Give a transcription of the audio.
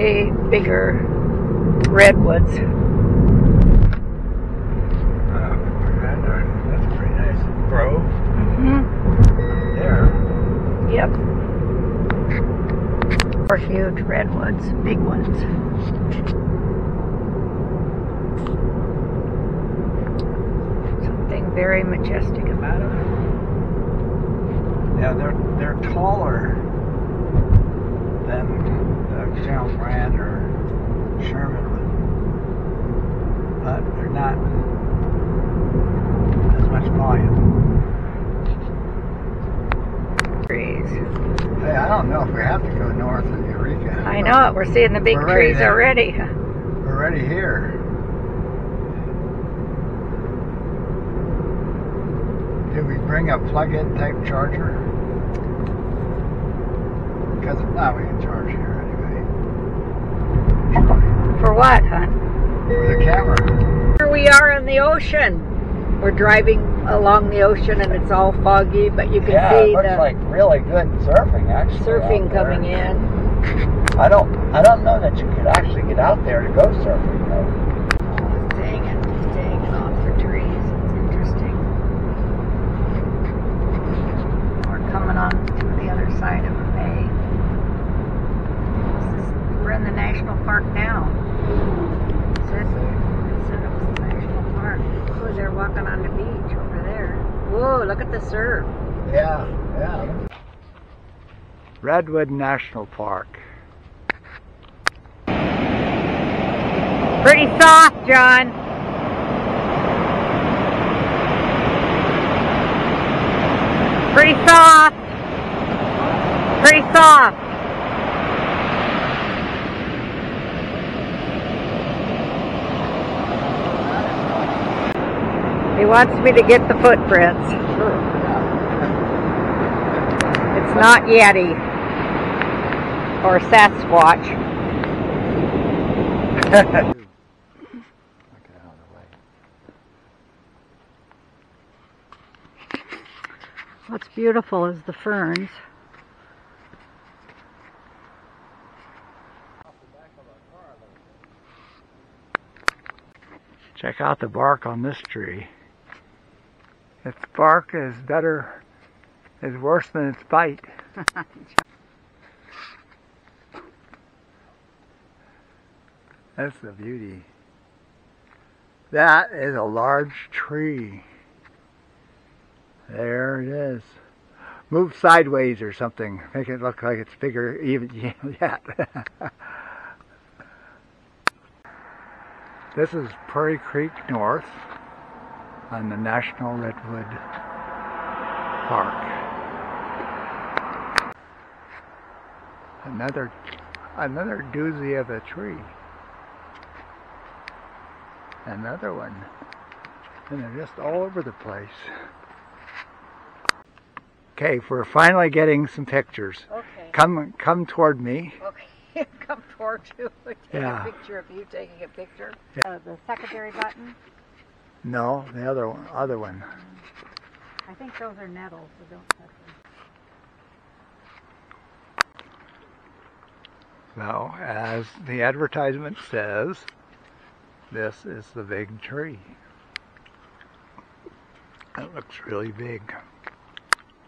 A bigger redwoods. Uh, that's a pretty nice grove hmm there. Yep. Or huge redwoods, big ones. Something very majestic about them. Yeah, they're they're taller than uh, General Grant or Sherman, but they're not as much volume. Trees. Hey, I don't know if we have to go north of Eureka. I know it. We're seeing the big trees there. already. We're already here. Did we bring a plug-in type charger? Because if not, we can charge here anyway. For what, hon? For the camera. Here we are in the ocean. We're driving along the ocean and it's all foggy, but you can Yeah, see it looks the like really good surfing actually. surfing coming in. I don't I don't know that you could actually get out there to go surfing though. Oh, it's hanging, it's hanging off the trees. It's interesting. We're coming on to the other side of the bay. This is, we're in the national park now. It said, it said it was the national park. Oh, they're walking on the beach over there. Whoa, look at the surf. Yeah, yeah. Redwood National Park. Pretty soft, John. Pretty soft. Pretty soft. He wants me to get the footprints. Sure. It's not Yeti or Sasquatch. What's beautiful is the ferns. Check out the bark on this tree. Its bark is better, is worse than its bite. That's the beauty. That is a large tree. There it is. Move sideways or something. Make it look like it's bigger even yet. this is Prairie Creek North on the National Redwood Park. Another another doozy of a tree. Another one. And they're just all over the place. Okay, we're finally getting some pictures. Okay. Come come toward me. Okay, come toward you. Take Yeah. a picture of you taking a picture. Yeah. Uh, the secondary button. No, the other one other one. I think those are nettles, so don't touch them. So, as the advertisement says, this is the big tree. It looks really big.